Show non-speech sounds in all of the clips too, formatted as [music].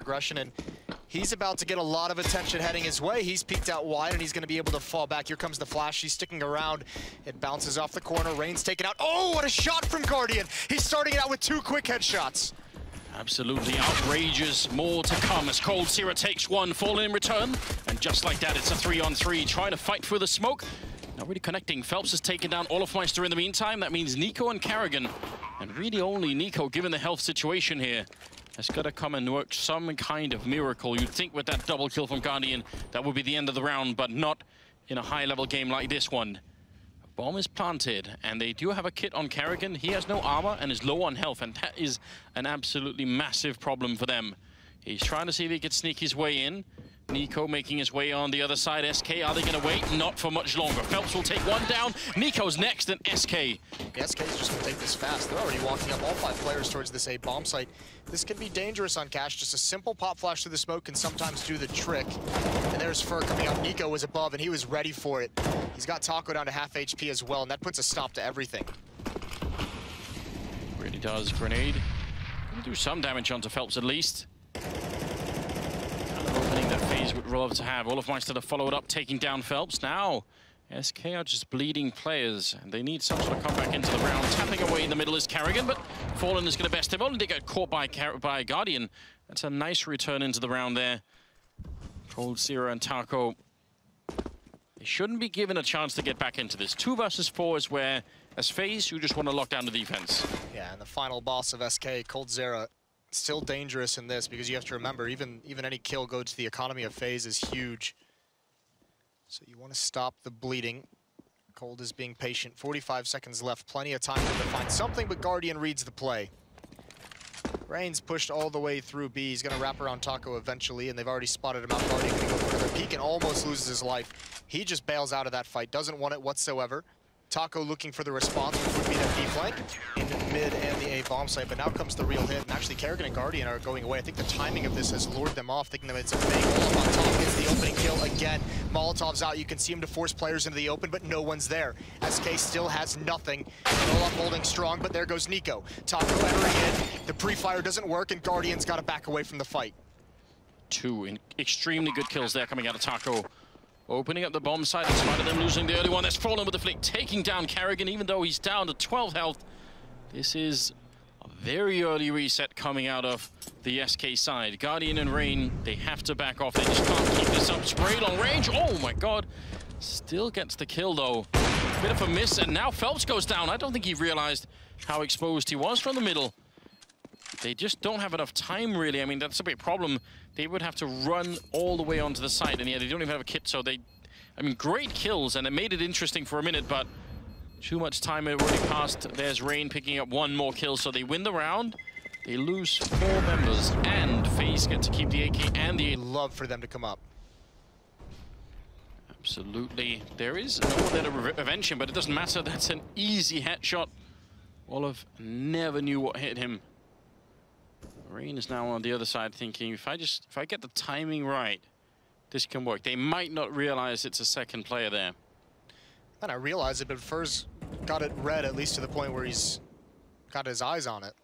aggression, and he's about to get a lot of attention heading his way. He's peeked out wide, and he's going to be able to fall back. Here comes the flash. He's sticking around. It bounces off the corner. Rain's taken out. Oh, what a shot from Guardian. He's starting it out with two quick headshots. Absolutely outrageous. More to come as coldzera takes one, fall in return. And just like that, it's a three on three, trying to fight through the smoke. Not really connecting. Phelps has taken down Olofmeister in the meantime. That means NiKo and Karrigan. And really only NiKo, given the health situation here, has got to come and work some kind of miracle. You'd think with that double kill from Guardian, that would be the end of the round, but not in a high-level game like this one. A Bomb is planted, and they do have a kit on Karrigan. He has no armor and is low on health, and that is an absolutely massive problem for them. He's trying to see if he can sneak his way in. NiKo making his way on the other side. SK, are they going to wait? Not for much longer. Phelps will take one down. NiKo's next, and SK. SK is just going to take this fast. They're already walking up all five players towards this A bomb site. This can be dangerous on Cache. Just a simple pop flash through the smoke can sometimes do the trick. And there's Fur coming up. NiKo was above, and he was ready for it. He's got Taco down to half HP as well, and that puts a stop to everything. Really does. Grenade. Do some damage onto Phelps at least that FaZe would love to have. Olofmeister to follow it up, taking down Phelps. Now, SK are just bleeding players, and they need some sort of comeback into the round. Tapping away in the middle is Karrigan, but Fallen is going to best him. Only they get caught by, by Guardian. That's a nice return into the round there. coldzera and Taco. They shouldn't be given a chance to get back into this. Two versus four is where, as FaZe, you just want to lock down the defense. Yeah, and the final boss of SK, coldzera, still dangerous in this because you have to remember even even any kill go to the economy of FaZe is huge. So you want to stop the bleeding. Cold is being patient. 45 seconds left. Plenty of time to find something, but Guardian reads the play. Rain's pushed all the way through B. He's going to wrap around Taco eventually, and they've already spotted him out. Guardian going go further. Peek and almost loses his life. He just bails out of that fight. Doesn't want it whatsoever. Taco looking for the response, which would be that B flank in mid and the A bomb site, but now comes the real hit, and actually Karrigan and Guardian are going away. I think the timing of this has lured them off, thinking that it's a fake. On top gets the opening kill again. Molotov's out, you can see him to force players into the open, but no one's there. SK still has nothing. Olof holding strong, but there goes NiKo. Taco entering in, the pre-fire doesn't work, and Guardian's got to back away from the fight. Two extremely good kills there coming out of Taco. Opening up the bomb site in spite of them losing the early one. That's fallen with the flick, taking down Karrigan, even though he's down to 12 health. This is a very early reset coming out of the SK side. Guardian and Rain, they have to back off. They just can't keep this up. Spray long range. Oh my god. Still gets the kill though. Bit of a miss, and now Phelps goes down. I don't think he realized how exposed he was from the middle. They just don't have enough time, really. I mean, that's a big problem. They would have to run all the way onto the site, and yeah, they don't even have a kit, so they... I mean, great kills, and it made it interesting for a minute, but too much time already passed. There's Rain picking up one more kill, so they win the round. They lose four members, and FaZe get to keep the AK and the... Love for them to come up. Absolutely. There is no one there to revenge him, but it doesn't matter. [laughs] That's an easy headshot. Olof never knew what hit him. Rain is now on the other side thinking, if I just, if I get the timing right, this can work. They might not realize it's a second player there. Then I realize it, but Fur's got it red at least to the point where he's got his eyes on it.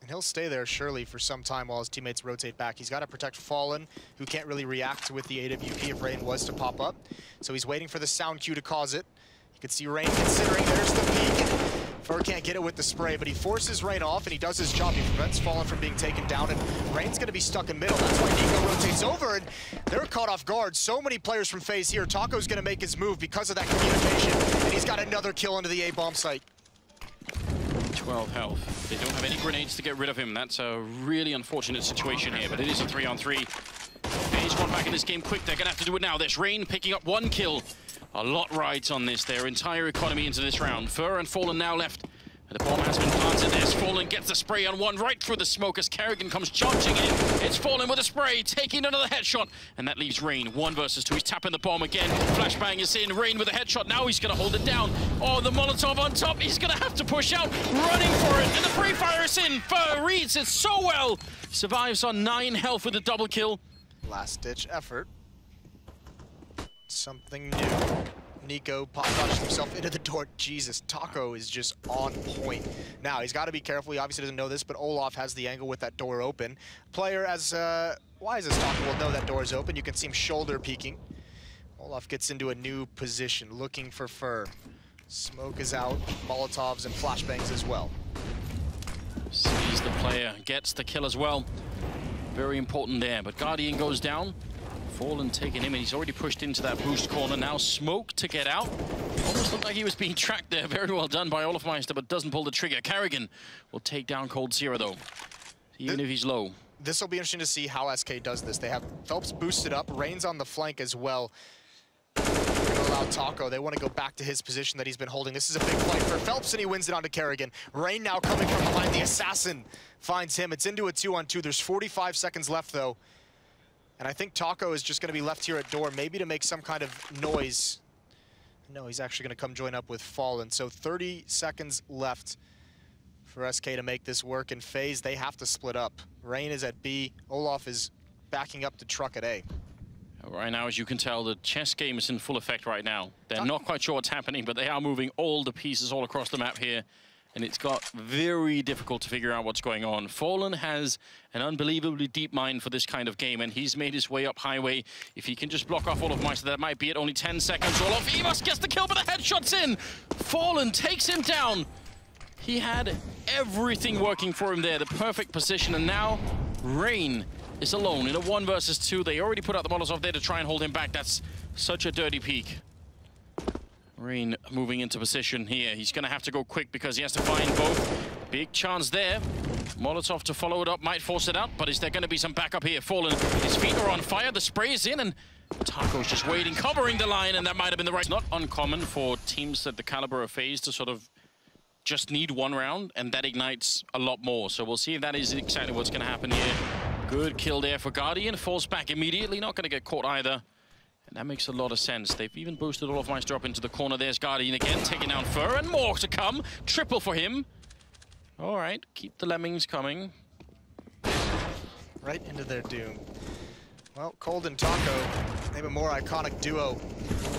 And he'll stay there surely for some time while his teammates rotate back. He's got to protect Fallen, who can't really react with the AWP if Rain was to pop up. So he's waiting for the sound cue to cause it. You can see Rain considering there's the peek. Fer can't get it with the spray, but he forces Rain off, and he does his job. He prevents Fallen from being taken down, and Rain's going to be stuck in middle. That's why NiKo rotates over, and they're caught off guard. So many players from FaZe here. Taco's going to make his move because of that communication, and he's got another kill into the A-bomb site. 12 health. They don't have any grenades to get rid of him. That's a really unfortunate situation here, but it is a three-on-three. 3 FaZe one back in this game quick. They're going to have to do it now. There's Rain picking up one kill. A lot rides on this, their entire economy into this round. Fur and Fallen now left. The bomb has been planted. There's Fallen gets the spray on one right through the smoke as Karrigan comes charging in. It's Fallen with a spray, taking another headshot. And that leaves Rain, one versus two. He's tapping the bomb again. Flashbang is in. Rain with a headshot. Now he's going to hold it down. Oh, the Molotov on top. He's going to have to push out. Running for it. And the pre-fire is in. Fur reads it so well. Survives on nine health with a double kill. Last-ditch effort something new. NiKo pop dodges himself into the door. Jesus, Taco is just on point. Now, he's got to be careful. He obviously doesn't know this, but Olof has the angle with that door open. Player as uh, wise as Taco will know that door is open. You can see him shoulder peeking. Olof gets into a new position, looking for Fur. Smoke is out, Molotovs and flashbangs as well. Sees the player, gets the kill as well. Very important there, but Guardian goes down. Fallen taking him, and he's already pushed into that boost corner. Now Smoke to get out. Almost looked like he was being [laughs] tracked there. Very well done by Olofmeister, but doesn't pull the trigger. Karrigan will take down coldzera, though, even if he's low. This will be interesting to see how SK does this. They have Phelps boosted up, Rain's on the flank as well. Allow Taco. They want to go back to his position that he's been holding. This is a big fight for Phelps, and he wins it onto Karrigan. Rain now coming from behind. The assassin finds him. It's into a two-on-two. 2 There's 45 seconds left, though. And I think Taco is just going to be left here at door, maybe to make some kind of noise. No, he's actually going to come join up with Fallen. So 30 seconds left for SK to make this work. In FaZe they have to split up. Rain is at B. Olof is backing up the truck at A. Right now, as you can tell, the chess game is in full effect right now. They're not quite sure what's happening, but they are moving all the pieces all across the map here and it's got very difficult to figure out what's going on. Fallen has an unbelievably deep mind for this kind of game, and he's made his way up highway. If he can just block off Olofmeister, that might be it. Only 10 seconds. Olof Emas gets the kill, but the headshot's in. Fallen takes him down. He had everything working for him there, the perfect position, and now Rain is alone in a one versus two. They already put out the models off there to try and hold him back. That's such a dirty peek. Rain moving into position here. He's going to have to go quick because he has to find both. Big chance there. Molotov to follow it up, might force it out, but is there going to be some backup here? Fallen, his feet are on fire, the spray is in, and Taco's just waiting, covering the line, and that might have been the right... It's not uncommon for teams at the caliber of FaZe to sort of just need one round, and that ignites a lot more. So we'll see if that is exactly what's going to happen here. Good kill there for Guardian, falls back immediately, not going to get caught either. That makes a lot of sense. They've even boosted Olofmeister up into the corner. There's Guardian again, taking down Fur, and more to come. Triple for him. All right, keep the Lemmings coming. Right into their doom. Well, Cold and Taco, a more iconic duo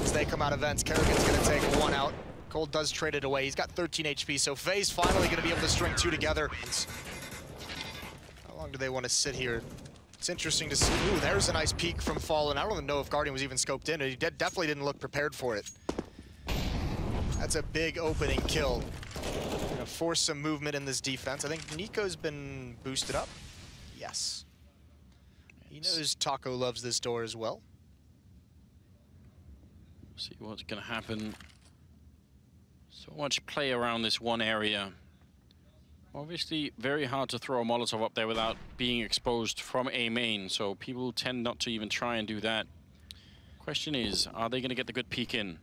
as they come out of vents. Karrigan's going to take one out. Cold does trade it away. He's got 13 HP, so FaZe finally going to be able to string two together. How long do they want to sit here? It's interesting to see. Ooh, there's a nice peek from Fallen. I don't even know if Guardian was even scoped in. He de definitely didn't look prepared for it. That's a big opening kill. Gonna force some movement in this defense. I think NiKo's been boosted up. Yes. He knows Taco loves this door as well. See what's gonna happen. So much play around this one area. Obviously, very hard to throw a Molotov up there without being exposed from a main, so people tend not to even try and do that. Question is, are they going to get the good peek in?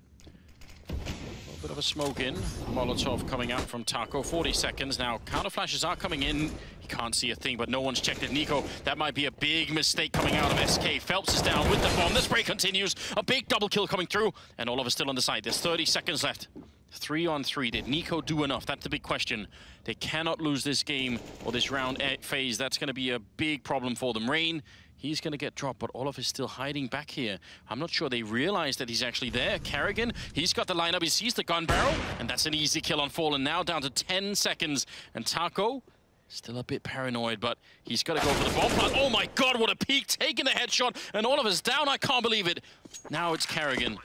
A bit of a smoke in. Molotov coming out from Taco. 40 seconds now. Counter flashes are coming in. He can't see a thing, but no one's checked it. NiKo, that might be a big mistake coming out of SK. Phelps is down with the bomb. The spray continues. A big double kill coming through, and Oliver still on the side. There's 30 seconds left. Three on three. Did NiKo do enough? That's the big question. They cannot lose this game or this round FaZe. That's going to be a big problem for them. Rain, he's going to get dropped, but Olof is still hiding back here. I'm not sure they realize that he's actually there. Karrigan, he's got the lineup. He sees the gun barrel, and that's an easy kill on Fallen now, down to 10 seconds. And Taco, Still a bit paranoid, but he's got to go for the plant. Oh my god, what a peek, taking the headshot, and all of us down, I can't believe it. Now it's Karrigan.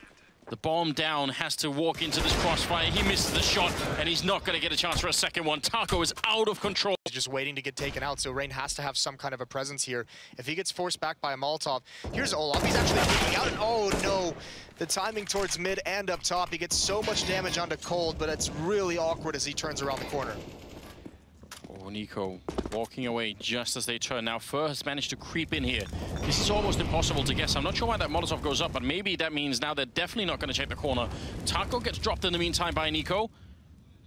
The bomb down has to walk into this crossfire. He misses the shot, and he's not going to get a chance for a second one. Taco is out of control. He's just waiting to get taken out, so Rain has to have some kind of a presence here. If he gets forced back by a Molotov, here's Olof. He's actually peeking out, oh no! The timing towards mid and up top. He gets so much damage onto Cold, but it's really awkward as he turns around the corner. Oh, NiKo walking away just as they turn. Now Fur has managed to creep in here. This is almost impossible to guess. I'm not sure why that Molotov goes up, but maybe that means now they're definitely not going to check the corner. Taco gets dropped in the meantime by NiKo.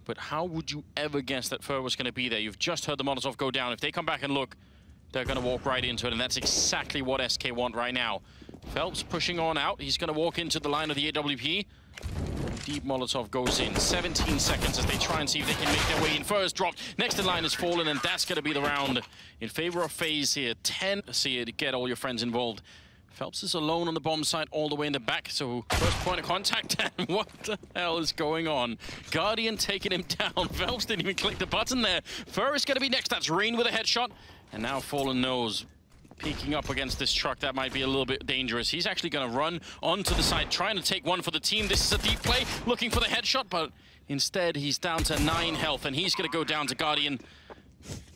But how would you ever guess that Fur was going to be there? You've just heard the Molotov go down. If they come back and look, they're going to walk right into it, and that's exactly what SK want right now. Phelps pushing on out. He's going to walk into the line of the AWP. Deep Molotov goes in. 17 seconds as they try and see if they can make their way in. First drop. Next in line is fallen, and that's going to be the round in favor of FaZe here. 10. See it, get all your friends involved. Phelps is alone on the bomb site all the way in the back, so first point of contact, [laughs] and what the hell is going on? Guardian taking him [laughs] down. Phelps didn't even click the button there. Fur is going to be next. That's Rain with a headshot. And now Fallen knows peeking up against this truck, that might be a little bit dangerous. He's actually going to run onto the side, trying to take one for the team. This is a deep play, looking for the headshot, but instead he's down to nine health, and he's going to go down to Guardian.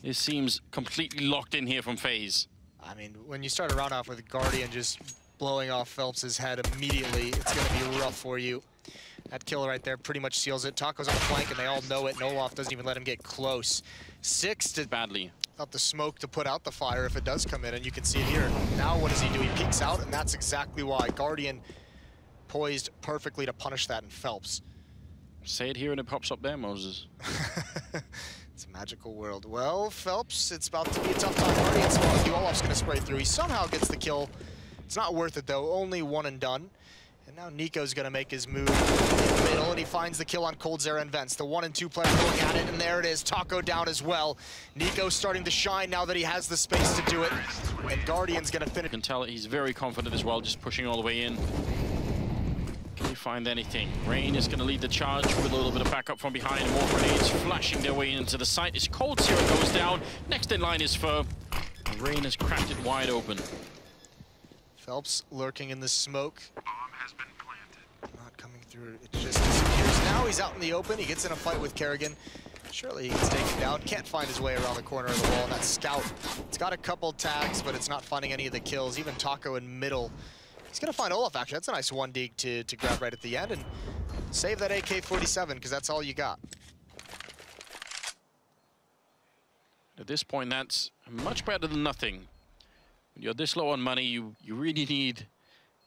This seems completely locked in here from FaZe. I mean, when you start a round off with Guardian just blowing off Phelps's head immediately, it's going to be rough for you. That kill right there pretty much seals it. Taco's on the flank, and they all know it. Noloff doesn't even let him get close. Six to... Badly. Not the smoke to put out the fire if it does come in, and you can see it here. Now what does he do? He peeks out, and that's exactly why. Guardian poised perfectly to punish that in Phelps. Say it here and it pops up there, Moses. [laughs] [laughs] it's a magical world. Well, Phelps, it's about to be a tough time. Guardian spawns. Duoloff's going to spray through. He somehow gets the kill. It's not worth it, though. Only one and done. And now NiKo's gonna make his move in and he finds the kill on coldzera and Vents. The one and two player going at it, and there it is. Taco down as well. NiKo starting to shine now that he has the space to do it. And Guardian's gonna finish. You can tell he's very confident as well, just pushing all the way in. Can you find anything? Rain is going to lead the charge with a little bit of backup from behind. More grenades flashing their way into the site. It's coldzera goes down. Next in line is Fur. Rain has cracked it wide open. Phelps lurking in the smoke. Not coming through, it just disappears. Now he's out in the open, he gets in a fight with Karrigan. Surely he gets taken down, can't find his way around the corner of the wall, that Scout, it's got a couple tags, but it's not finding any of the kills, even Taco in middle. He's gonna find Olof, actually, that's a nice one dig to, to grab right at the end, and save that AK-47, because that's all you got. At this point, that's much better than nothing when you're this low on money, you, you really need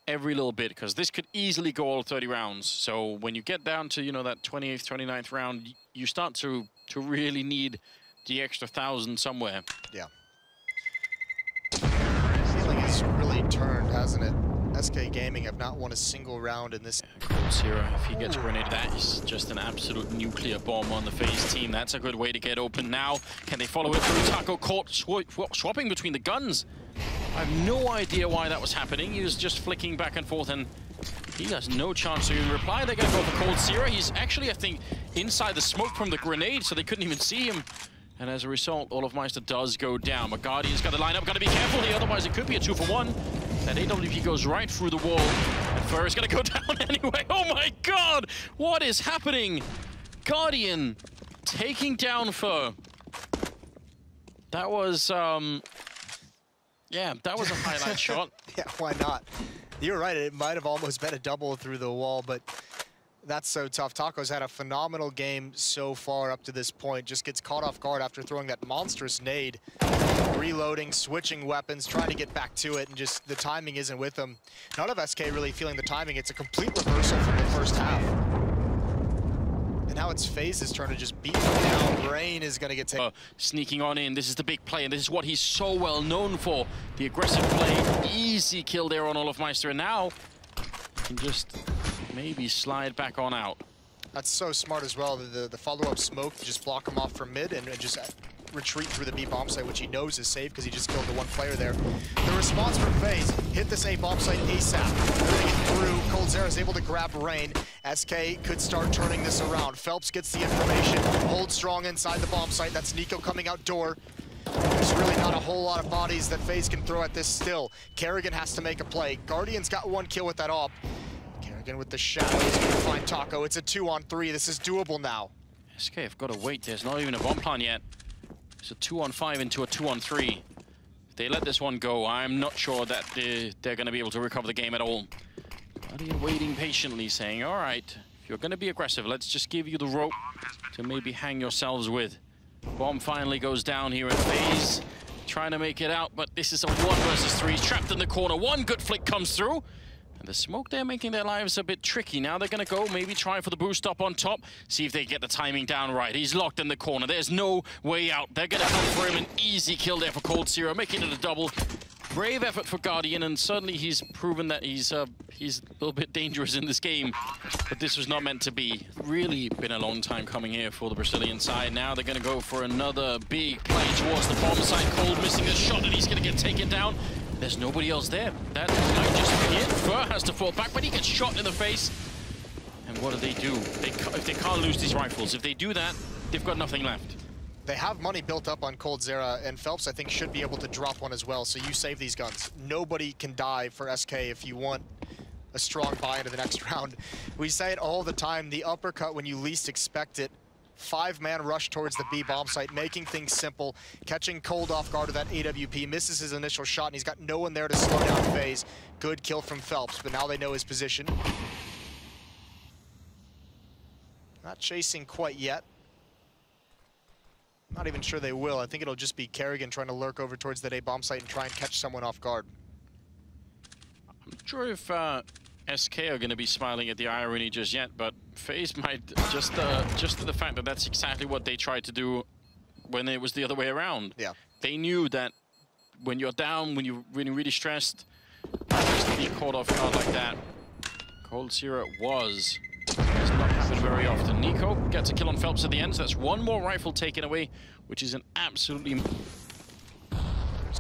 every little bit because this could easily go all 30 rounds. So when you get down to, you know, that 28th, 29th round, you start to, to really need the extra thousand somewhere. Yeah. Feeling has really turned, hasn't it? SK Gaming have not won a single round in this. coldzera, uh, if he gets grenaded, that is just an absolute nuclear bomb on the FaZe team. That's a good way to get open now. Can they follow it through? Taco caught sw swapping between the guns. I have no idea why that was happening. He was just flicking back and forth and he has no chance to even reply. They're going to go for coldzera. He's actually, I think, inside the smoke from the grenade, so they couldn't even see him. And as a result, olofmeister does go down. Guardian's got to line up, got to be careful here, otherwise it could be a two for one. That AWP goes right through the wall, and Fur is going to go [laughs] down anyway. Oh my god! What is happening? Guardian taking down Fur. That was, um, yeah, that was a highlight [laughs] shot. Yeah, why not? You're right, it might have almost been a double through the wall, but that's so tough. Taco's had a phenomenal game so far up to this point. Just gets caught off guard after throwing that monstrous nade. Reloading, switching weapons, trying to get back to it, and just the timing isn't with him. None of SK really feeling the timing. It's a complete reversal from the first half. And now it's FaZe's turn to just beat him down. Rain is going to get taken. Uh, sneaking on in. This is the big play, and this is what he's so well known for. The aggressive play. Easy kill there on olofmeister. And now can just maybe slide back on out. That's so smart as well. The, the follow-up smoke just block him off from mid and, and just retreat through the B bomb site, which he knows is safe because he just killed the one player there. The response from FaZe, hit this A bomb site ASAP. Get through. coldzera is able to grab Rain. SK could start turning this around. Phelps gets the information, hold strong inside the bomb site. That's NiKo coming out door. There's really not a whole lot of bodies that FaZe can throw at this still. Karrigan has to make a play. Guardian's got one kill with that op. Karrigan with the shadow, he's gonna find Taco. It's a two on three. This is doable now. SK have got to wait. There's not even a bomb plan yet. It's a two on five into a two on three. If they let this one go, I'm not sure that they're, going to be able to recover the game at all. Guardian waiting patiently, saying, all right, if you're going to be aggressive, let's just give you the rope to maybe hang yourselves with. Bomb finally goes down here in FaZe. Trying to make it out, but this is a one versus three. He's trapped in the corner. One good flick comes through. And the smoke there making their lives a bit tricky. Now they're going to go, maybe try for the boost up on top, see if they get the timing down right. He's locked in the corner. There's no way out. They're going to come for him. An easy kill there for coldzera, making it a double. Brave effort for Guardian, and certainly he's proven that he's uh, he's a little bit dangerous in this game. But this was not meant to be. Really been a long time coming here for the Brazilian side. Now they're going to go for another big play towards the bomb site. Cold missing a shot, and he's going to get taken down. There's nobody else there. That might just be it. Fur has to fall back, but he gets shot in the face. And what do they do? They, if they can't lose these rifles, if they do that, they've got nothing left. They have money built up on Cold coldzera, and Phelps, I think, should be able to drop one as well, so you save these guns. Nobody can die for SK if you want a strong buy into the next [laughs] round. We say it all the time, the uppercut when you least expect it. Five-man rush towards the B bomb site, making things simple, catching Cold off guard with that AWP, misses his initial shot, and he's got no one there to slow down FaZe. Good kill from Phelps, but now they know his position. Not chasing quite yet. Not even sure they will. I think it'll just be Karrigan trying to lurk over towards that A bomb site and try and catch someone off guard. I'm not sure if uh, SK are going to be smiling at the irony just yet, but FaZe might just uh, just the fact that that's exactly what they tried to do when it was the other way around. Yeah. They knew that when you're down, when you're really, really stressed, just to be caught off guard like that. Cold coldzera was. Does not happen very often. NiKo gets a kill on Phelps at the end, so that's one more rifle taken away, which is an absolutely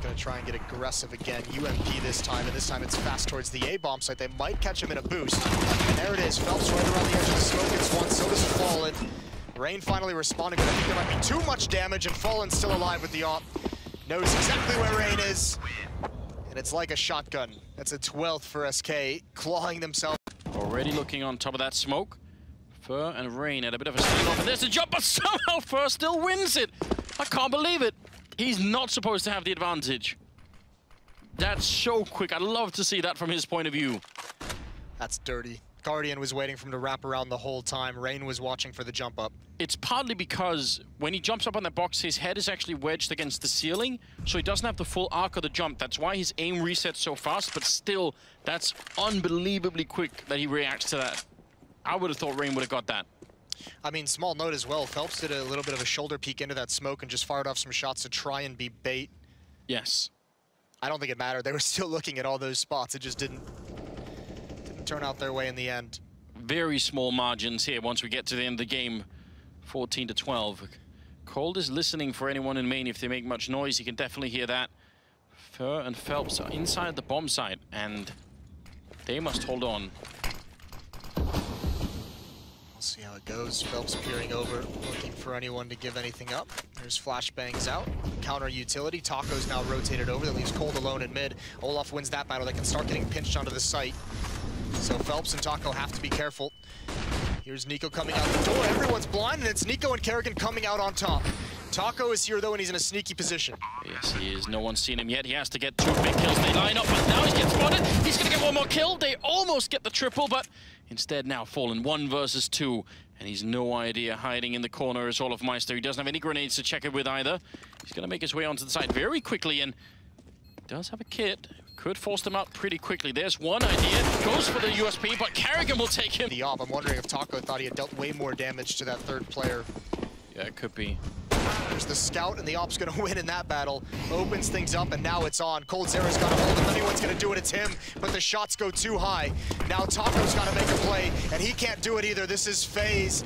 Just gonna try and get aggressive again. UMP this time, and this time it's fast towards the A-bomb site. They might catch him in a boost. And there it is, Phelps right around the edge of the smoke. It's one, so does Fallen. Rain finally responding, but I think there might be too much damage, and Fallen's still alive with the op. Knows exactly where Rain is. And it's like a shotgun. That's a 12th for SK, clawing themselves. Already looking on top of that smoke. Fur and Rain at a bit of a standoff, and there's the jump, but somehow Fur still wins it. I can't believe it. He's not supposed to have the advantage. That's so quick. I'd love to see that from his point of view. That's dirty. Guardian was waiting for him to wrap around the whole time. Rain was watching for the jump up. It's partly because when he jumps up on that box, his head is actually wedged against the ceiling, so he doesn't have the full arc of the jump. That's why his aim resets so fast, but still, that's unbelievably quick that he reacts to that. I would have thought Rain would have got that. I mean, small note as well, Phelps did a little bit of a shoulder peek into that smoke and just fired off some shots to try and be bait. Yes. I don't think it mattered. They were [laughs] still looking at all those spots. It just didn't, didn't turn out their way in the end. Very small margins here once we get to the end of the game. 14 to 12. Cold is listening for anyone in main. If they make much noise, you can definitely hear that. Fur and Phelps are inside the bomb site, and they must hold on. We'll see how it goes. Phelps peering over, looking for anyone to give anything up. There's flashbangs out. Counter utility. Taco's now rotated over. That leaves Cold alone in mid. Olof wins that battle. They can start getting pinched onto the site. So Phelps and Taco have to be careful. Here's NiKo coming out the door. Everyone's blind, and it's NiKo and Karrigan coming out on top. Taco is here, though, and he's in a sneaky position. Yes, he is. No one's seen him yet. He has to get two big kills. They line up, but now he gets spotted. He's going to get one more kill. They almost get the triple, but instead now fallen one versus two. And he's no idea hiding in the corner as olofmeister. He doesn't have any grenades to check it with either. He's going to make his way onto the side very quickly and does have a kit. Could force them out pretty quickly. There's one idea. Goes for the USP, but Karrigan will take him. The op. I'm wondering if Taco thought he had dealt way more damage to that third player. Yeah, it could be. There's the scout, and the op's gonna [laughs] win in that battle. Opens things up, and now it's on. coldzera's got a hold. If anyone's gonna do it, it's him. But the shots go too high. Now Taco's gotta make a play, and he can't do it either. This is FaZe.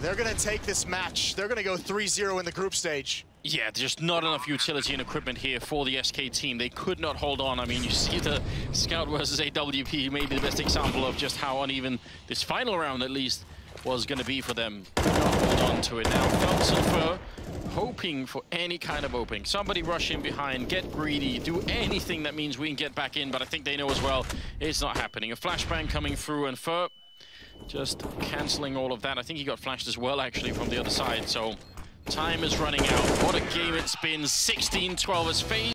They're gonna take this match. They're gonna go 3-0 in the group stage. Yeah, just not enough utility and equipment here for the SK team. They could not hold on. I mean, you see the Scout versus AWP, maybe the best example of just how uneven this final round, at least, was going to be for them. Hold on to it. Now, Fur hoping for any kind of opening. Somebody rush in behind, get greedy, do anything that means we can get back in, but I think they know as well it's not happening. A flashbang coming through, and Fur just cancelling all of that. I think he got flashed as well, actually, from the other side, so... Time is running out. What a game it's been. 16-12 as FaZe